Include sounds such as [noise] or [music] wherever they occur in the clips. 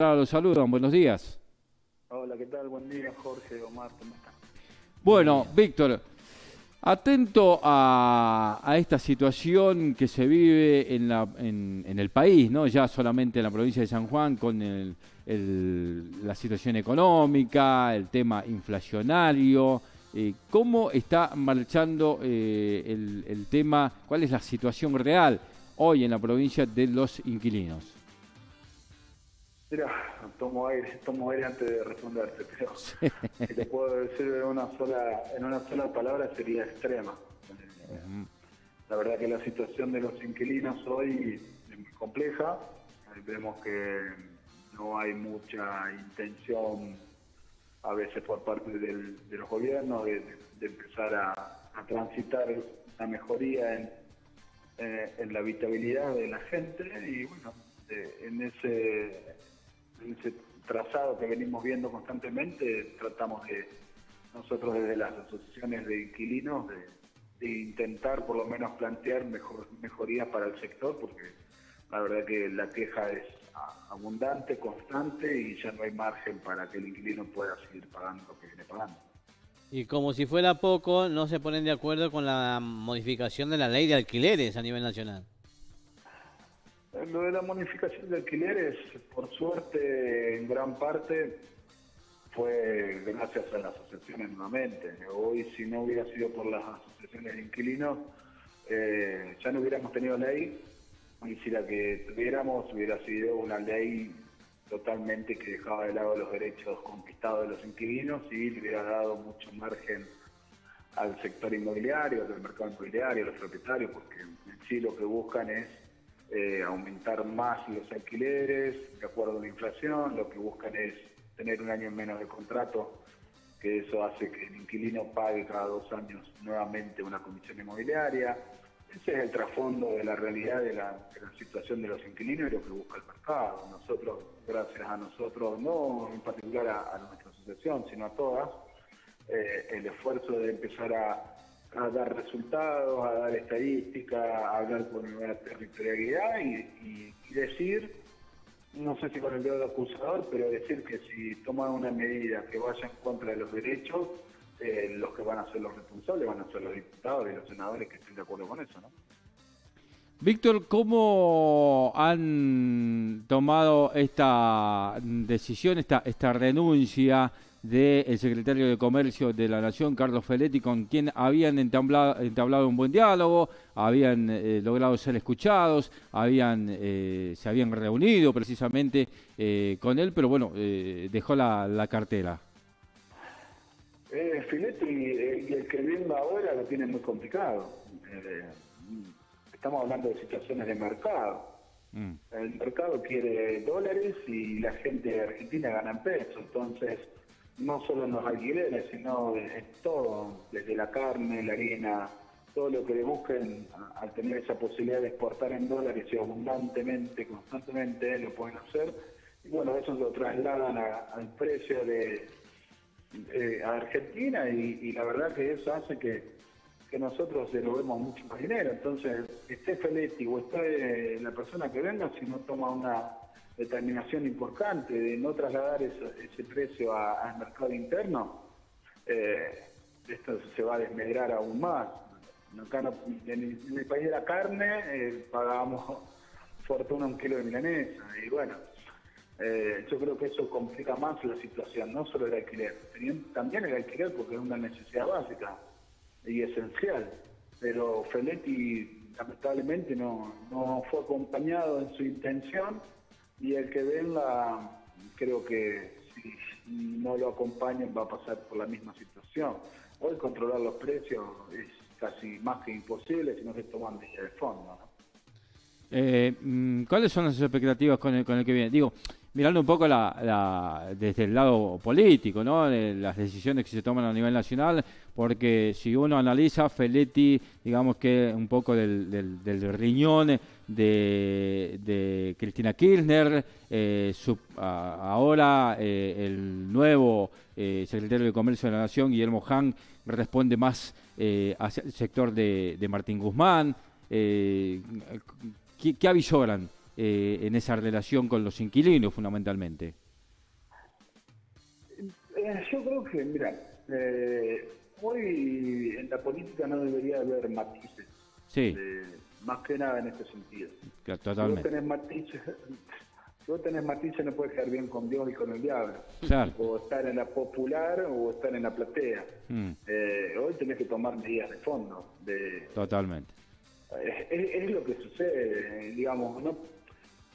Los saludos, buenos días. Hola, ¿qué tal? Buen día, Jorge, Omar, ¿cómo están? Bueno, Víctor, atento a, esta situación que se vive en, la, en, el país, no ya solamente en la provincia de San Juan, con la situación económica, el tema inflacionario. Eh, ¿Cómo está marchando eh, el, el tema? ¿Cuál es la situación real hoy en la provincia de los inquilinos? Mira, tomo aire, tomo aire antes de responderte, pero si te puedo decir en una sola, en una sola palabra sería extrema. La verdad que la situación de los inquilinos hoy es muy compleja. Vemos que no hay mucha intención a veces por parte del, de los gobiernos de, empezar a, transitar una mejoría en, eh, en la habitabilidad de la gente y bueno, en ese ese trazado que venimos viendo constantemente, tratamos de, nosotros desde las asociaciones de inquilinos, de, intentar por lo menos plantear mejor, mejorías para el sector, porque la verdad que la queja es abundante, constante y ya no hay margen para que el inquilino pueda seguir pagando lo que viene pagando. Y como si fuera poco, no se ponen de acuerdo con la modificación de la ley de alquileres a nivel nacional. Lo de la modificación de alquileres, por suerte, en gran parte fue gracias a las asociaciones nuevamente. Hoy, si no hubiera sido por las asociaciones de inquilinos, eh, ya no hubiéramos tenido ley, y si la que tuviéramos hubiera sido una ley totalmente que dejaba de lado los derechos conquistados de los inquilinos y le hubiera dado mucho margen al sector inmobiliario, al mercado inmobiliario, a los propietarios, porque en sí lo que buscan es eh, aumentar más los alquileres de acuerdo a la inflación, lo que buscan es tener un año menos de contrato, que eso hace que el inquilino pague cada dos años nuevamente una comisión inmobiliaria. Ese es el trasfondo de la realidad de la, situación de los inquilinos y lo que busca el mercado. Nosotros, gracias a nosotros, no en particular a, nuestra asociación, sino a todas, eh, el esfuerzo de empezar a a dar resultados, a dar estadística, a hablar con la territorialidad y, decir, no sé si con el dedo acusador, pero decir que si toman una medida que vaya en contra de los derechos, eh, los que van a ser los responsables van a ser los diputados y los senadores que estén de acuerdo con eso, ¿no? Víctor, ¿cómo han tomado esta decisión, esta, esta renuncia del secretario de Comercio de la Nación, Carlos Feletti, con quien habían entablado, un buen diálogo, habían eh, logrado ser escuchados, habían, eh, se habían reunido precisamente eh, con él, pero bueno, dejó la, cartera. Feletti y el que viene ahora lo tiene muy complicado. estamos hablando de situaciones de mercado. Mm. El mercado quiere dólares y la gente argentina gana en pesos, entonces no solo en los alquileres, sino en todo, desde la carne, la harina, todo lo que le busquen al tener esa posibilidad de exportar en dólares y abundantemente, constantemente lo pueden hacer. Y bueno, eso lo trasladan al precio de, a Argentina y, la verdad que eso hace que, nosotros se lo vemos mucho más dinero. Entonces, esté Feletti o esté la persona que venga, si no toma una determinación importante de no trasladar ese precio al mercado interno, eh, esto se va a desmedrar aún más. en, el, país de la carne eh, pagábamos fortuna un kilo de milanesa y bueno, eh, yo creo que eso complica más la situación, no solo el alquiler, también el alquiler porque es una necesidad básica y esencial, pero Feletti lamentablemente no, no fue acompañado en su intención y el que venga, creo que si no lo acompañan va a pasar por la misma situación. Hoy controlar los precios es casi más que imposible si no se toman desde el fondo. Eh, mm, ¿Cuáles son las expectativas con el, con el que viene? Digo, mirando un poco la, desde el lado político, ¿no? las decisiones que se toman a nivel nacional, porque si uno analiza, Feletti, digamos que un poco del, del, riñón de, Cristina Kirchner, eh, ahora eh, el nuevo eh, secretario de Comercio de la Nación, Guillermo Hahn, responde más hacia el sector de, Martín Guzmán. ¿qué, ¿Qué avisoran eh, en esa relación con los inquilinos fundamentalmente? Eh, yo creo que, mira, eh, hoy en la política no debería haber matices. Sí. Más que nada en este sentido. Totalmente. Si vos tenés matices, si vos tenés matices no puedes quedar bien con Dios y con el diablo. O estar en la popular o estar en la platea. Mm. hoy tenés que tomar medidas de fondo. De, Totalmente. Es, lo que sucede, digamos, no,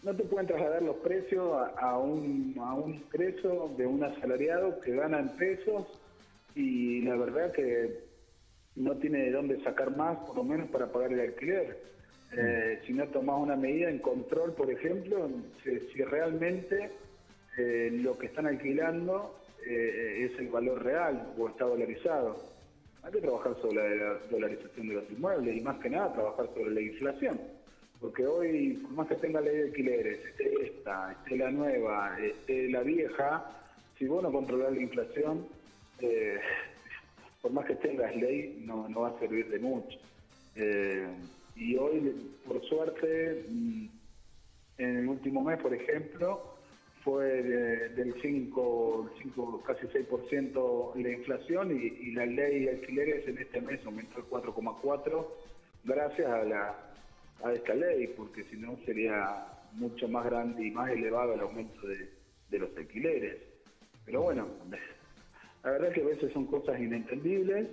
no te pueden trasladar los precios a, un, a un ingreso de un asalariado que gana en pesos y la verdad que no tiene de dónde sacar más, por lo menos para pagar el alquiler. Eh, si no tomas una medida en control, por ejemplo, si, realmente eh, lo que están alquilando eh, es el valor real o está dolarizado. Hay que trabajar sobre la dolarización de los inmuebles y más que nada trabajar sobre la inflación. Porque hoy, por más que tenga ley de alquileres, esté esta, esté la nueva, esté la vieja, si vos no controlas la inflación, eh, por más que tengas ley, no, no va a servir de mucho. Eh, y hoy, por suerte, mm, en el último mes, por ejemplo, fue del 5, 5 casi 6% la inflación y, la ley de alquileres en este mes aumentó el 4,4 gracias a, la, esta ley, porque si no sería mucho más grande y más elevado el aumento de, de los alquileres. Pero bueno, la verdad es que a veces son cosas inentendibles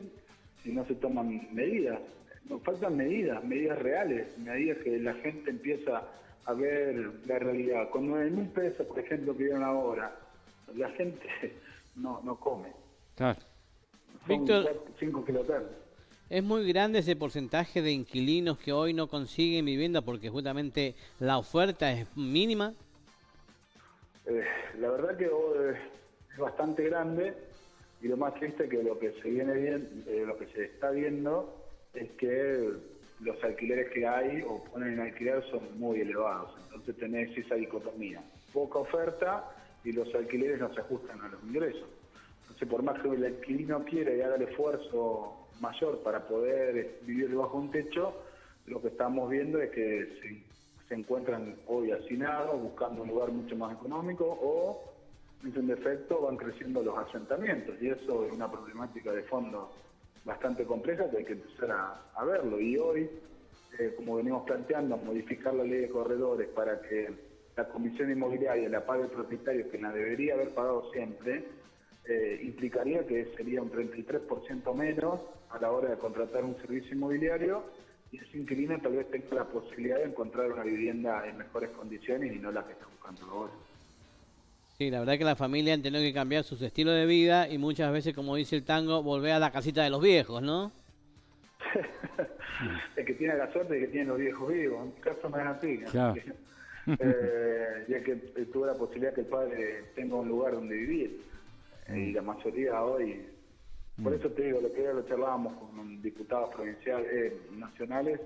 si no se toman medidas. Nos faltan medidas, medidas reales, medidas que la gente empieza a ver la realidad. Con 9 mil pesos, por ejemplo, que dieron ahora, la gente [laughs] no, no come. Claro. Víctor, ¿Es muy grande ese porcentaje de inquilinos que hoy no consiguen vivienda porque justamente la oferta es mínima? Eh, la verdad que es bastante grande y lo más triste que lo que se viene bien, eh, lo que se está viendo es que los alquileres que hay o ponen en alquiler son muy elevados. Entonces tenés esa dicotomía. Poca oferta y los alquileres no se ajustan a los ingresos. Entonces por más que el alquilino quiera y haga el esfuerzo mayor para poder vivir debajo de un techo, lo que estamos viendo es que se, se encuentran hoy hacinados, buscando un lugar mucho más económico o en defecto van creciendo los asentamientos y eso es una problemática de fondo bastante compleja que hay que empezar a, verlo. Y hoy, eh, como venimos planteando, modificar la ley de corredores para que la comisión inmobiliaria la pague el propietario, que la debería haber pagado siempre, eh, implicaría que sería un 33% menos a la hora de contratar un servicio inmobiliario y ese inquilino tal vez tenga la posibilidad de encontrar una vivienda en mejores condiciones y no la que está buscando ahora. Sí, la verdad que la familia han tenido que cambiar sus estilos de vida y muchas veces, como dice el tango, volver a la casita de los viejos, ¿no? [laughs] el que tiene la suerte es que tiene los viejos vivos. En mi caso no es así. Claro. [laughs] eh, ya que tuve la posibilidad que el padre tenga un lugar donde vivir. Y la mayoría hoy... Por mm. eso te digo, lo que lo charlábamos con diputados provinciales, eh, nacionales,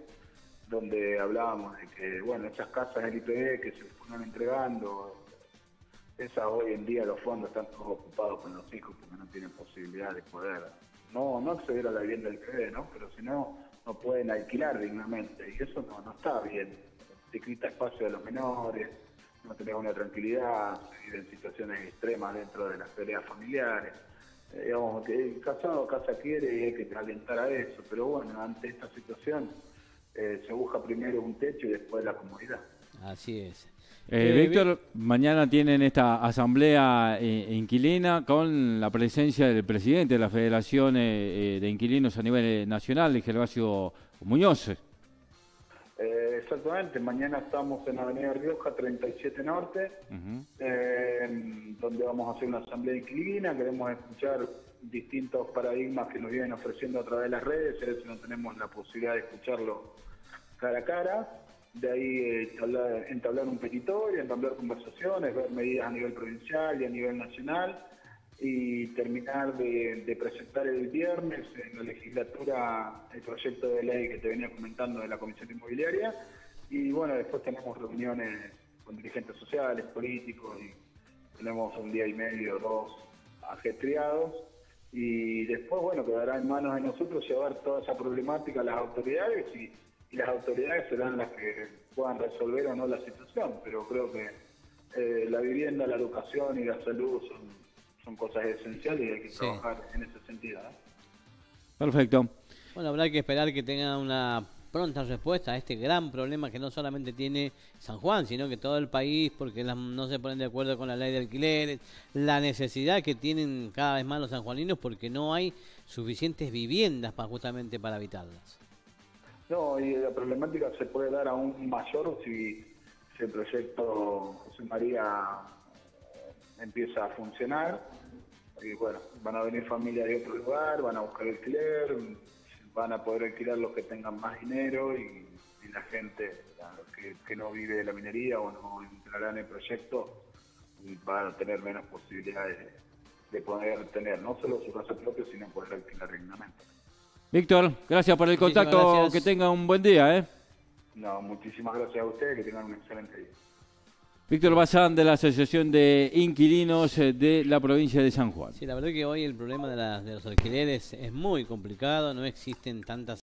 donde hablábamos de que, bueno, esas casas del IPD que se fueron entregando, esa hoy en día los fondos están todos ocupados con los hijos porque no tienen posibilidad de poder, no, no acceder a la vivienda del CD, ¿no? Pero si no, no pueden alquilar dignamente y eso no, no está bien. Te quita espacio a los menores, no tenés una tranquilidad, se en situaciones extremas dentro de las peleas familiares. Eh, digamos que el casado casa quiere y hay que alentar a eso, pero bueno, ante esta situación eh, se busca primero un techo y después la comodidad. Así es. Eh, Víctor, mañana tienen esta asamblea eh, inquilina con la presencia del presidente de la Federación eh, de Inquilinos a nivel nacional, Gervasio Muñoz. exactamente, mañana estamos en Avenida Rioja 37 Norte, donde vamos a hacer una asamblea inquilina, queremos escuchar distintos paradigmas que nos vienen ofreciendo a través de las redes, a si no tenemos la posibilidad de escucharlo cara a cara de ahí eh, entablar, un petitorio, entablar conversaciones, ver medidas a nivel provincial y a nivel nacional y terminar de, presentar el viernes en la legislatura el proyecto de ley que te venía comentando de la Comisión Inmobiliaria. Y bueno, después tenemos reuniones con dirigentes sociales, políticos y tenemos un día y medio, dos ajetreados. Y después bueno, quedará en manos de nosotros llevar toda esa problemática a las autoridades y y las autoridades serán las que puedan resolver o no la situación, pero creo que eh, la vivienda, la educación y la salud son, son cosas esenciales y hay que trabajar en ese sentido. Perfecto. Bueno, habrá que esperar que tenga una pronta respuesta a este gran problema que no solamente tiene San Juan, sino que todo el país, porque no se ponen de acuerdo con la ley de alquileres, la necesidad que tienen cada vez más los sanjuaninos porque no hay suficientes viviendas para justamente para habitarlas. No, y la problemática se puede dar aún mayor si, el proyecto José María empieza a funcionar. Y bueno, van a venir familias de otro lugar, van a buscar alquiler, van a poder alquilar los que tengan más dinero y, la gente que, no vive de la minería o no entrará en el proyecto van a tener menos posibilidades de, poder tener no solo su casa propia, sino poder alquilar dignamente. Víctor, gracias por el contacto, que tenga un buen día. ¿eh? No, muchísimas gracias a ustedes, que tengan un excelente día. Víctor Bazán de la Asociación de Inquilinos eh, de la provincia de San Juan. Sí, la verdad que hoy el problema de, de los alquileres es muy complicado, no existen tantas